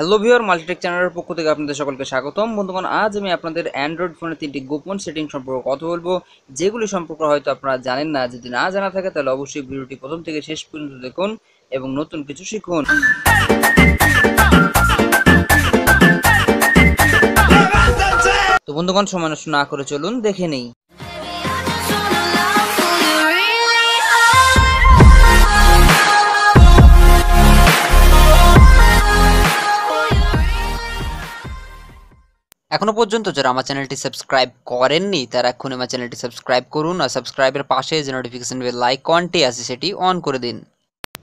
Hello viewer Multitech চ্যানেলের পক্ষ থেকে আপনাদের সকলকে স্বাগতম। বন্ধুগণ, আজ আমি আপনাদের অ্যান্ড্রয়েড ফোনের তিনটি গোপন সেটিং সম্পর্কে কথা বলব। যেগুলি সম্পর্কে হয়তো আপনারা জানেন না, যদি না জানা থাকে, তাহলে অবশ্যই ভিডিওটি প্রথম থেকে শেষ পর্যন্ত দেখুন এবং নতুন কিছু শিখুন। তো বন্ধুগণ, সময় নষ্ট না করে চলুন, দেখে নেই। এখনও পর্যন্ত যারা আমার চ্যানেলটি সাবস্ক্রাইব করেননি, তারা এখন আমার চ্যানেলটি সাবস্ক্রাইব করুন আর সাবস্ক্রাইবের পাশে যে নোটিফিকেশন লাইক আইকনটি আছে, সেটি অন করে দিন।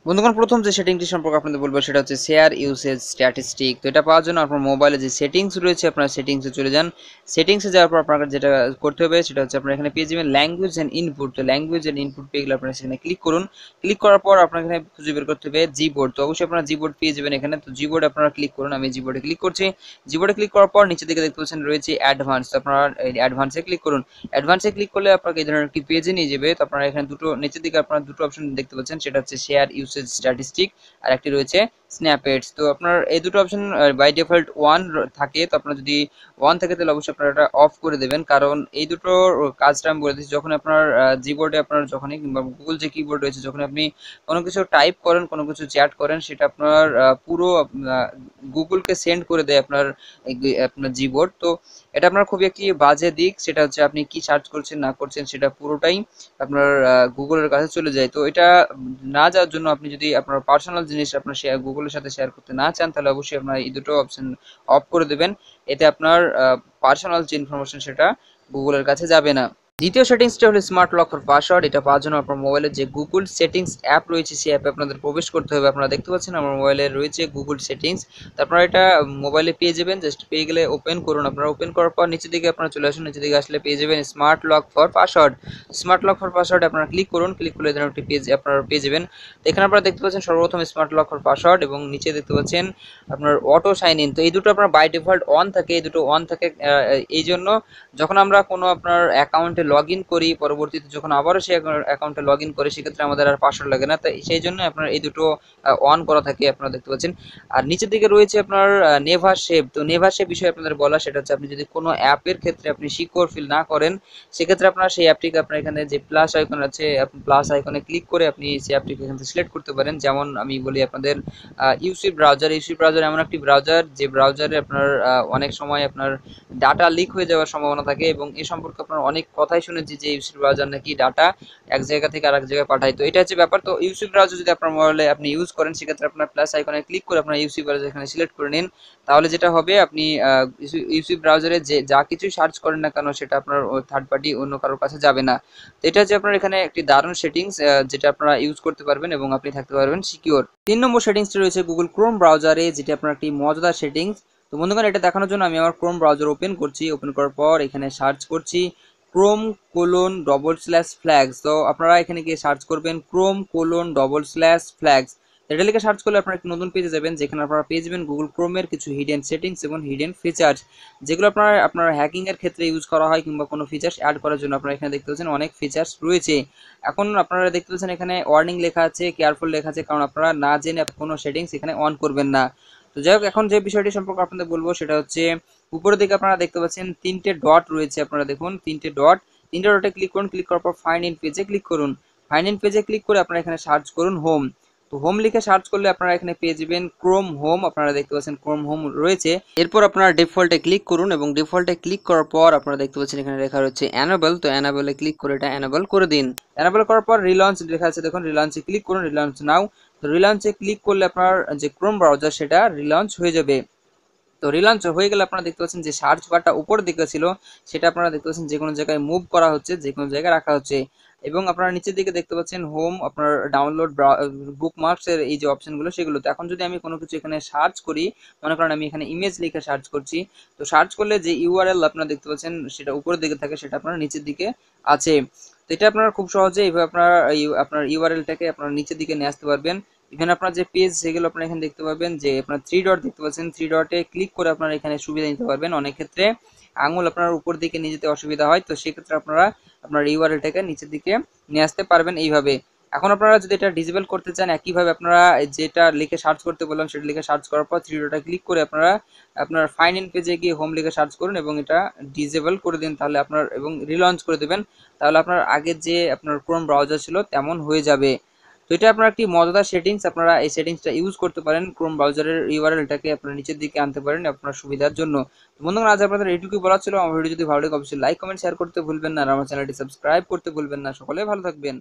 বন্ধুগণ, প্রথম যে সেটিংটি সম্পর্কে আপনাদের বলব সেটা হচ্ছে শেয়ার ইউসেজ স্ট্যাটিস্টিক তো এটা পাওয়ার জন্য আপনার মোবাইলে যে সেটিংস রয়েছে, আপনার সেটিংসে চলে যান। সেটিংসে যাওয়ার পর আপনার যেটা করতে হবে সেটা হচ্ছে আপনার এখানে পেয়ে যাবেন ল্যাঙ্গুয়েজ অ্যান্ড ইনপুট তো ল্যাঙ্গুয়েজ অ্যান্ড ইনপুট পেয়ে গেলে আপনার সেখানে ক্লিক করুন। ক্লিক করার পর আপনার এখানে খুঁজে বের করতে হবে জিবোর্ড তো অবশ্যই আপনার জিবোর্ড পেয়ে যাবেন এখানে। তো জিবোর্ড আপনারা ক্লিক করুন। আমি জি জিবোর্ডে ক্লিক করছি। জি জিবোর্ডে ক্লিক করার পর নিচে দিকে দেখতে পাচ্ছেন রয়েছে অ্যাডভান্স তো আপনারা অ্যাডভান্সে ক্লিক করুন। অ্যাডভান্সে ক্লিক করলে আপনাকে এই ধরনের একটি পেজে নিয়ে যাবে। তো আপনারা এখানে দুটো, নিচের দিকে আপনারা দুটো অপশন দেখতে পাচ্ছেন। সেটা হচ্ছে শেয়ার ইউসেজ স্ট্যাটিস্টিক আর একটি রয়েছে স্ন্যাপেটস তো আপনার এই দুটো অপশন বাই ডিফল্ট ওয়ান থাকে, তো আপনার যদি ওয়ান থাকে, তাহলে অবশ্যই আপনার এটা অফ করে দেবেন। কারণ এই দুটো কাজটা আমি বলে দিচ্ছি, যখন আপনার জিবোর্ডে আপনার যখনই কিংবা গুগল যে কিবোর্ড রয়েছে, যখন আপনি কোনো কিছু টাইপ করেন, কোনো কিছু চ্যাট করেন, সেটা আপনার পুরো গুগলকে সেন্ড করে দেয় আপনার আপনার জিবোর্ড। তো এটা আপনার খুবই একটি বাজে দিক, সেটা হচ্ছে আপনি কি সার্চ করছেন, না করছেন, সেটা পুরোটাই আপনার গুগলের কাছে চলে যায়। তো এটা না যাওয়ার জন্য আপনি যদি আপনার পার্সোনাল জিনিস আপনার শেয়ার গুগলের সাথে শেয়ার করতে না চান, তাহলে অবশ্যই আপনার এই দুটো অপশন অফ করে দেবেন। এতে আপনার পার্সোনাল যে ইনফরমেশন সেটা গুগলের কাছে যাবে না। দ্বিতীয় সেটিংসটা হলো স্মার্ট লক ফর পাসওয়ার্ড এটা পাওয়ার জন্য আপনার মোবাইলের যে গুগল সেটিংস অ্যাপ রয়েছে, সেই অ্যাপে আপনাদের প্রবেশ করতে হবে। আপনারা দেখতে পাচ্ছেন আমার মোবাইলে রয়েছে গুগল সেটিংস আপনারা এটা মোবাইলে পেয়ে যাবেন জাস্ট পেয়ে গেলে ওপেন করুন। আপনারা ওপেন করার পর নিচের দিকে আপনারা চলে আসুন, নিচের দিকে আসলে পেয়ে যাবেন smart lock for password smart lock for password আপনারা ক্লিক করুন ক্লিক করলে এখানে একটি পেজ আপনারা পেয়ে যাবেন। তো এখানে আপনারা দেখতে পাচ্ছেন সর্বপ্রথম স্মার্ট লক ফর পাসওয়ার্ড এবং নিচে দেখতে পাচ্ছেন আপনার অটো সাইন ইন তো এই দুটো আপনার বাই ডিফল্ট অন থাকে, এই দুটো অন থাকে এই জন্য যখন আমরা কোনো আপনার অ্যাকাউন্টে লগ ইন করি, পরবর্তীতে যখন আবারও সেই অ্যাকাউন্টে লগ ইন করে, সেক্ষেত্রে আমাদের আর পাসওয়ার্ড লাগে না। তাই সেই জন্য আপনার এই দুটো অন করা থাকে আপনারা দেখতে পাচ্ছেন। আর নিচের দিকে রয়েছে আপনার নেভার শেপ তো নেভার শেপ বিষয়ে আপনাদের বলা, সেটা হচ্ছে আপনি যদি কোনো অ্যাপের ক্ষেত্রে আপনি সিকিউর ফিল না করেন, সেক্ষেত্রে আপনার সেই অ্যাপটিকে আপনার এখানে যে প্লাস আইকন আছে আপনি প্লাস আইকনে ক্লিক করে আপনি সেই অ্যাপটিকে এখান থেকে সিলেক্ট করতে পারেন। যেমন আমি বলি আপনাদের ইউসি ব্রাউজার ইউসি ব্রাউজার এমন একটি ব্রাউজার যে ব্রাউজারে আপনার অনেক সময় আপনার ডাটা লিক হয়ে যাওয়ার সম্ভাবনা থাকে এবং এ সম্পর্কে আপনার অনেক কথাই শুনেছি যে ইউসি ব্রাউজার নাকি ডাটা এক জায়গা থেকে আরেক জায়গায় পাঠায়। তো এটা হচ্ছে ব্যাপার। তো ইউসি ব্রাউজার যদি আপনার মোবাইলে আপনি ইউজ করেন, সেক্ষেত্রে আপনার প্লাস আইকনে ক্লিক করে আপনার ইউসি ব্রাউজার এখানে সিলেক্ট করে নিন। তাহলে যেটা হবে, আপনি ইউসি ব্রাউজারে যে, যা কিছুই সার্চ করেন না কেন, সেটা আপনার থার্ড পার্টি অন্য কারোর কাছে যাবে না। তো এটা হচ্ছে আপনার এখানে একটি দারুণ সেটিংস যেটা আপনারা ইউজ করতে পারবেন এবং আপনি থাকতে পারবেন সিকিওর তিন নম্বর সেটিংসটি রয়েছে গুগল ক্রোম ব্রাউজারে যেটি আপনার একটি মজাদার সেটিংস তো বন্ধুগণ, এটা দেখানোর জন্য আমি আমার ক্রোম ব্রাউজার ওপেন করছি। ওপেন করার পর এখানে সার্চ করছি। Chrome colon double slash flags তো আপনারা এখানে গিয়ে সার্চ করবেন Chrome colon double slash flags এটা লিখে সার্চ করলে আপনারা একটি নতুন পেজে যাবেন, যেখানে আপনারা পেয়ে যাবেন গুগল ক্রোমের কিছু হিডেন সেটিংস এবং হিডেন ফিচার্স যেগুলো আপনার আপনার হ্যাকিংয়ের ক্ষেত্রে ইউজ করা হয় কিংবা কোনো ফিচার্স অ্যাড করার জন্য আপনারা এখানে দেখতে পাচ্ছেন অনেক ফিচার্স রয়েছে। এখন আপনারা দেখতে পাচ্ছেন এখানে ওয়ার্নিং লেখা আছে কেয়ারফুল লেখা আছে, কারণ আপনারা না জেনে কোনো সেটিংস এখানে অন করবেন না। তো যাই হোক, এখন যে বিষয়টি সম্পর্কে আপনাদের বলব, সেটা হচ্ছে উপরের দিকে আপনারা দেখতে পাচ্ছেন তিনটে ডট রয়েছে, আপনারা দেখুন, তিনটে ডট। তিনটে ডটে ক্লিক করুন ক্লিক করার পর ফাইন ইন পেজে ক্লিক করুন। ফাইন ইন পেজে ক্লিক করে আপনারা এখানে সার্চ করুন হোম তো হোম লিখে সার্চ করলে আপনারা এখানে পেয়ে যাবেন ক্রোম হোম আপনারা দেখতে পাচ্ছেন ক্রোম হোম রয়েছে। এরপর আপনারা ডিফল্টে ক্লিক করুন এবং ডিফল্টে ক্লিক করার পর আপনারা দেখতে পাচ্ছেন এখানে লেখা রয়েছে অ্যানাবেল তো অ্যানাবেলে ক্লিক করে এটা অ্যানাবেল করে দিন। অ্যানাবেল করার পর রিলঞ্চ লেখা আছে, দেখুন রিলঞ্চে ক্লিক করুন রিলঞ্চ নাও তো রিলঞ্চে ক্লিক করলে আপনার যে ক্রোম ব্রাউজার সেটা রিলঞ্চ হয়ে যাবে। তো রিলঞ্চ হয়ে গেলে আপনারা দেখতে পাচ্ছেন যে সার্চ বারটা উপর দিকে ছিল, সেটা আপনারা দেখতে পাচ্ছেন যে কোনো জায়গায় মুভ করা হচ্ছে যে কোনো জায়গায় রাখা হচ্ছে। এবং আপনারা নিচের দিকে দেখতে পাচ্ছেন হোম আপনার ডাউনলোড বুকমার্কস এর এই যে অপশনগুলো সেগুলো তো এখন যদি আমি কোনো কিছু এখানে সার্চ করি, মনে করেন আমি এখানে ইমেজ লিখে সার্চ করছি, তো সার্চ করলে যে ইউআরএল আপনারা দেখতে পাচ্ছেন, সেটা উপরের দিকে থাকে, সেটা আপনার নিচের দিকে আছে। তো এটা আপনারা খুব সহজে এইভাবে আপনার আপনার ইউআরএলটাকে আপনার নিচের দিকে নিয়ে আসতে পারবেন। ইভেন আপনার যে পেজ সেগুলো আপনারা এখানে দেখতে পাবেন, যে আপনার থ্রি ডট দেখতে পাচ্ছেন। থ্রি ডটে ক্লিক করে আপনারা এখানে সুবিধা নিতে পারবেন। অনেক ক্ষেত্রে আঙুল আপনার উপর দিকে নিয়ে যেতে অসুবিধা হয়, তো সেক্ষেত্রে আপনারা আপনার ইউআরএলটাকে নিচের দিকে নিয়ে আসতে পারবেন এইভাবে। এখন আপনারা যদি এটা ডিসেবল করতে চান, একইভাবে আপনারা যেটা লিখে সার্চ করতে বললাম, সেটা লিখে সার্চ করার পর থ্রি ডটটা ক্লিক করে আপনারা আপনার ফাইন ইন পেজে গিয়ে হোম লিখে সার্চ করুন এবং এটা ডিসেবল করে দিন, তাহলে আপনার এবং রিলঞ্চ করে দেবেন। তাহলে আপনার আগে যে আপনার ক্রোম ব্রাউজার ছিল, তেমন হয়ে যাবে। তো এটা আপনার একটি মজাদার সেটিংস আপনারা এই সেটিংসটা ইউজ করতে পারেন। ক্রোম ব্রাউজারের ইউআরএলটাকে আপনারা নিচের দিকে আনতে পারেন আপনার সুবিধার জন্য। বন্ধুরা আজ আপনাদের এইটুকুই বলা ছিল। আমার ভিডিও যদি ভালো লাগে, অবশ্যই লাইক কমেন্ট শেয়ার করতে ভুলবেন না। আর আমার চ্যানেলটি সাবস্ক্রাইব করতে ভুলবেন না। সকলে ভালো থাকবেন।